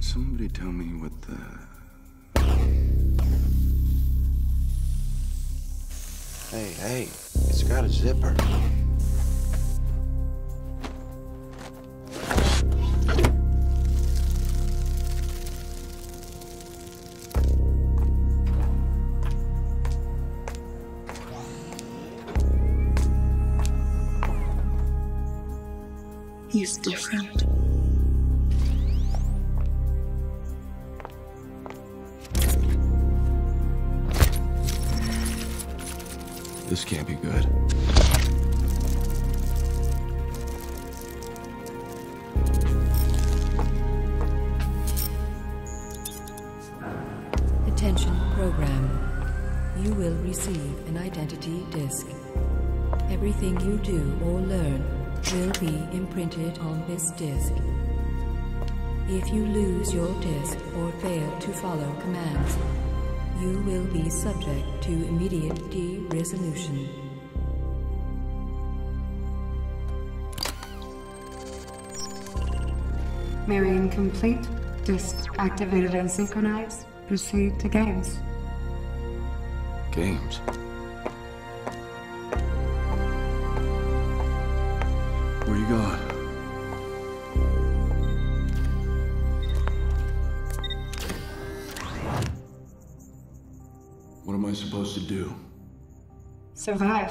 somebody tell me what the. Hey, hey, it's got a zipper. He's different. This can't be good. Attention program. You will receive an identity disk. Everything you do or learn will be imprinted on this disk. If you lose your disk or fail to follow commands, you will be subject to immediate de-resolution. Marion complete. Disk activated and synchronized. Proceed to games. Games. Where you going? What am I supposed to do? Survive.